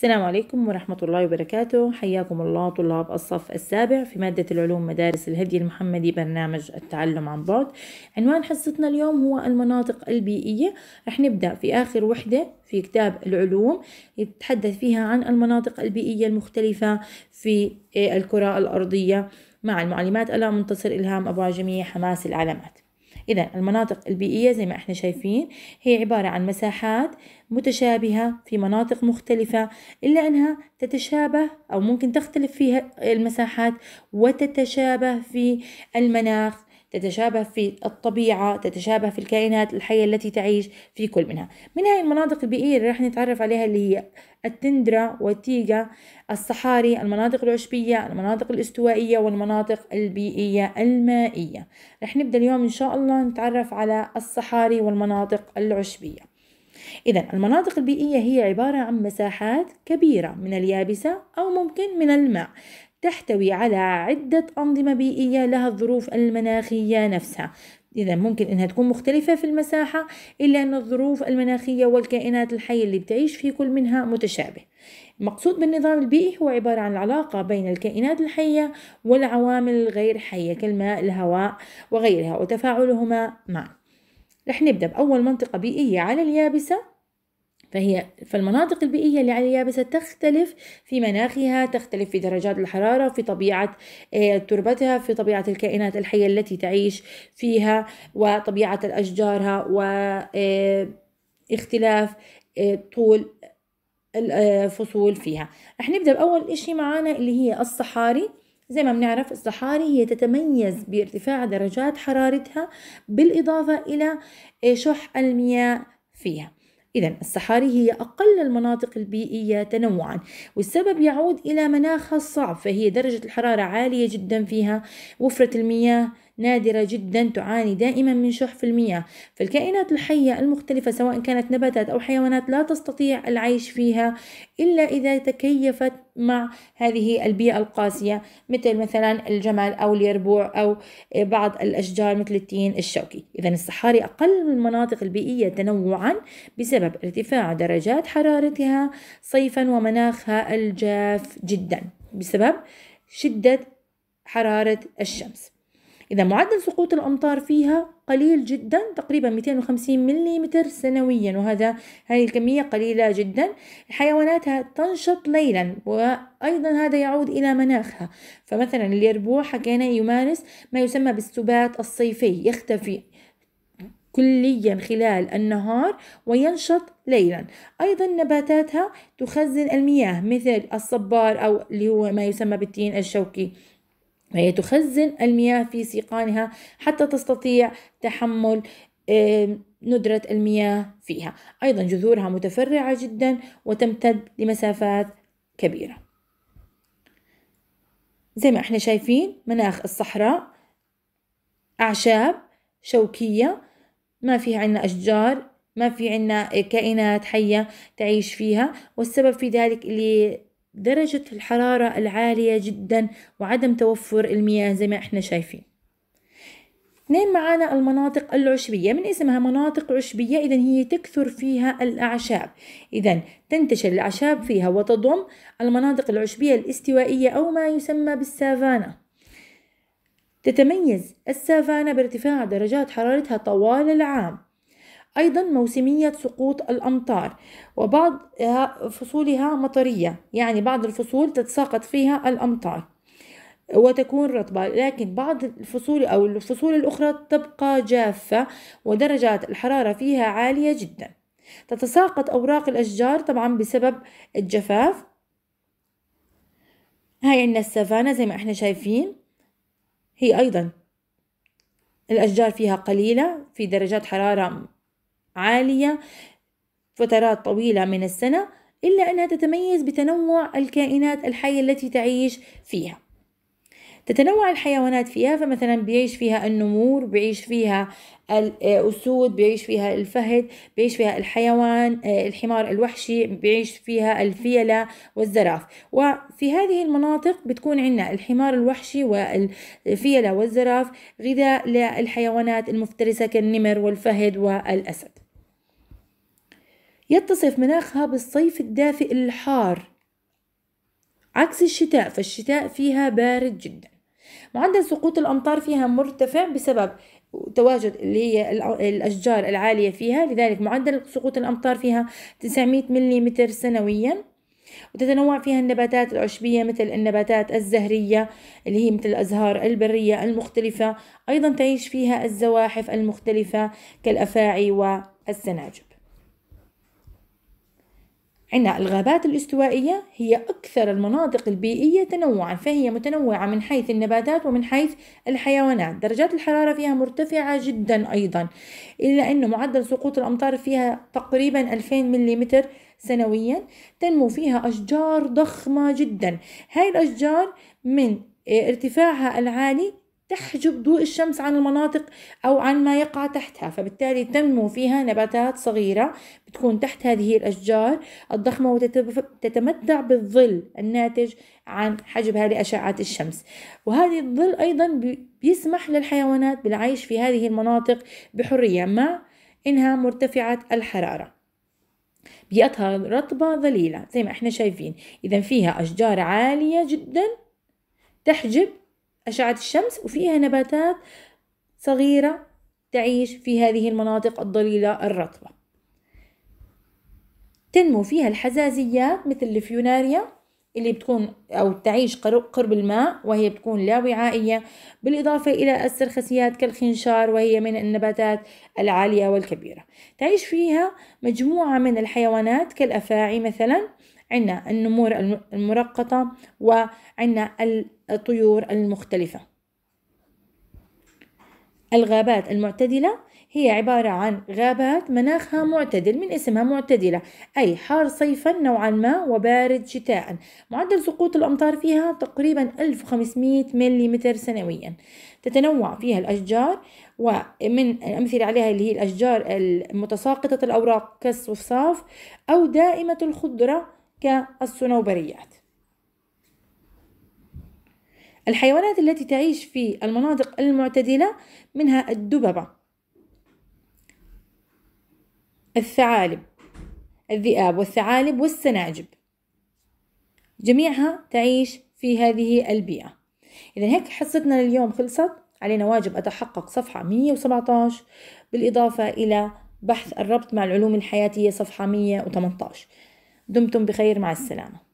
السلام عليكم ورحمة الله وبركاته. حياكم الله طلاب الصف السابع في مادة العلوم مدارس الهدي المحمدي برنامج التعلم عن بعد. عنوان حصتنا اليوم هو المناطق البيئية. رح نبدأ في آخر وحدة في كتاب العلوم يتحدث فيها عن المناطق البيئية المختلفة في الكرة الأرضية مع المعلمات. ألا منتصر إلهام أبو عجمية حماس العلامات. إذا المناطق البيئية زي ما إحنا شايفين هي عبارة عن مساحات متشابهة في مناطق مختلفة إلا أنها تتشابه أو ممكن تختلف فيها المساحات وتتشابه في المناخ. تتشابه في الطبيعة تتشابه في الكائنات الحية التي تعيش في كل منها. من هاي المناطق البيئية اللي رح نتعرف عليها اللي هي التندرا والتيجا الصحاري المناطق العشبية المناطق الاستوائية والمناطق البيئية المائية. رح نبدأ اليوم إن شاء الله نتعرف على الصحاري والمناطق العشبية. إذا المناطق البيئية هي عبارة عن مساحات كبيرة من اليابسة أو ممكن من الماء. تحتوي على عدة أنظمة بيئية لها الظروف المناخية نفسها. إذا ممكن إنها تكون مختلفة في المساحة إلا أن الظروف المناخية والكائنات الحية اللي بتعيش في كل منها متشابه. المقصود بالنظام البيئي هو عبارة عن العلاقة بين الكائنات الحية والعوامل الغير حية كالماء الهواء وغيرها وتفاعلهما معا. رح نبدأ بأول منطقة بيئية على اليابسة. فهي فالمناطق البيئية اللي على اليابسة تختلف في مناخها تختلف في درجات الحرارة في طبيعة تربتها في طبيعة الكائنات الحية التي تعيش فيها وطبيعة الأشجارها واختلاف طول الفصول فيها. رح نبدأ بأول إشي معانا اللي هي الصحاري. زي ما بنعرف الصحاري هي تتميز بارتفاع درجات حرارتها بالإضافة إلى شح المياه فيها. إذا الصحاري هي أقل المناطق البيئية تنوعا والسبب يعود إلى مناخها الصعب فهي درجة الحرارة عالية جدا فيها وفرة المياه نادرة جدا تعاني دائما من شح في المياه. فالكائنات الحية المختلفة سواء كانت نباتات أو حيوانات لا تستطيع العيش فيها إلا إذا تكيفت مع هذه البيئة القاسية مثل مثلا الجمل أو اليربوع أو بعض الأشجار مثل التين الشوكي. إذا الصحاري أقل من المناطق البيئية تنوعا بسبب ارتفاع درجات حرارتها صيفا ومناخها الجاف جدا بسبب شدة حرارة الشمس. إذا معدل سقوط الأمطار فيها قليل جدا تقريبا 250 ملم سنويا وهذا هذه الكمية قليلة جدا. حيواناتها تنشط ليلا وأيضا هذا يعود إلى مناخها. فمثلا اليربوع حكينا يمارس ما يسمى بالسبات الصيفي يختفي كليا خلال النهار وينشط ليلا. أيضا نباتاتها تخزن المياه مثل الصبار أو اللي هو ما يسمى بالتين الشوكي. وهي تخزن المياه في سيقانها حتى تستطيع تحمل ندرة المياه فيها. أيضا جذورها متفرعة جدا وتمتد لمسافات كبيرة. زي ما إحنا شايفين مناخ الصحراء أعشاب شوكية ما فيها عنا أشجار ما في عنا كائنات حية تعيش فيها والسبب في ذلك اللي درجة الحرارة العالية جدا وعدم توفر المياه زي ما إحنا شايفين. اثنين معانا المناطق العشبية. من اسمها مناطق عشبية؟ إذا هي تكثر فيها الأعشاب. إذا تنتشر الأعشاب فيها وتضم المناطق العشبية الاستوائية أو ما يسمى بالسافانا. تتميز السافانا بارتفاع درجات حرارتها طوال العام. أيضا موسمية سقوط الأمطار وبعض فصولها مطرية يعني بعض الفصول تتساقط فيها الأمطار وتكون رطبة لكن بعض الفصول أو الفصول الأخرى تبقى جافة ودرجات الحرارة فيها عالية جدا. تتساقط أوراق الأشجار طبعا بسبب الجفاف. هاي عندنا السافانا زي ما إحنا شايفين. هي أيضا الأشجار فيها قليلة في درجات حرارة عالية فترات طويلة من السنة إلا أنها تتميز بتنوع الكائنات الحية التي تعيش فيها. تتنوع الحيوانات فيها فمثلا بيعيش فيها النمور بيعيش فيها الأسود بيعيش فيها الفهد بيعيش فيها الحيوان الحمار الوحشي بيعيش فيها الفيلة والزراف. وفي هذه المناطق بتكون عندنا الحمار الوحشي والفيلة والزراف غذاء للحيوانات المفترسة كالنمر والفهد والأسد. يتصف مناخها بالصيف الدافئ الحار. عكس الشتاء فالشتاء فيها بارد جدا. معدل سقوط الأمطار فيها مرتفع بسبب تواجد اللي هي الأشجار العالية فيها. لذلك معدل سقوط الأمطار فيها 900 ملم سنويا. وتتنوع فيها النباتات العشبية مثل النباتات الزهرية اللي هي مثل الأزهار البرية المختلفة. أيضا تعيش فيها الزواحف المختلفة كالأفاعي والسناجب عندنا الغابات الاستوائية هي أكثر المناطق البيئية تنوعا فهي متنوعة من حيث النباتات ومن حيث الحيوانات. درجات الحرارة فيها مرتفعة جدا أيضا إلا أن معدل سقوط الأمطار فيها تقريبا 2000 ملم سنويا تنمو فيها أشجار ضخمة جدا. هاي الأشجار من ارتفاعها العالي تحجب ضوء الشمس عن المناطق أو عن ما يقع تحتها فبالتالي تنمو فيها نباتات صغيرة بتكون تحت هذه الأشجار. الضخمة وتتمتع بالظل الناتج عن حجب هذه أشعة الشمس. وهذه الظل أيضا بيسمح للحيوانات بالعيش في هذه المناطق بحرية مع إنها مرتفعة الحرارة. بيئتها رطبة ظليلة زي ما إحنا شايفين. إذا فيها أشجار عالية جدا تحجب أشعة الشمس وفيها نباتات صغيرة تعيش في هذه المناطق الضليلة الرطبة. تنمو فيها الحزازيات مثل الفيوناريا اللي بتكون أو تعيش قرب الماء وهي بتكون لا وعائية بالإضافة إلى السرخسيات كالخنشار وهي من النباتات العالية والكبيرة. تعيش فيها مجموعة من الحيوانات كالأفاعي مثلا عندنا النمور المرقطة وعندنا الطيور المختلفة. الغابات المعتدلة هي عبارة عن غابات مناخها معتدل من اسمها معتدلة أي حار صيفا نوعا ما وبارد شتاء. معدل سقوط الأمطار فيها تقريبا 1500 ملم سنويا. تتنوع فيها الأشجار ومن الأمثلة عليها اللي هي الأشجار المتساقطة الأوراق كالصفصاف أو دائمة الخضرة كالصنوبريات. الحيوانات التي تعيش في المناطق المعتدلة منها الدببة الثعالب الذئاب والثعالب والسناجب. جميعها تعيش في هذه البيئة. إذا هيك حصتنا اليوم خلصت. علينا واجب أتحقق صفحة 117 بالإضافة إلى بحث الربط مع العلوم الحياتية صفحة 118 دمتم بخير مع السلامة.